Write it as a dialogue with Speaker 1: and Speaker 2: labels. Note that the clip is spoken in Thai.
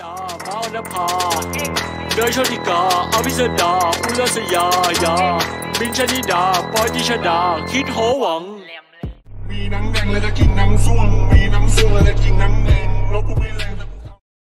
Speaker 1: ดามาอนภาเนยโชนิกาอภิสดาอุลสยายามินชนิดาปอยติชดา คิดโหวัง
Speaker 2: มีนังแดงและจะกินนังส้วงมีนัง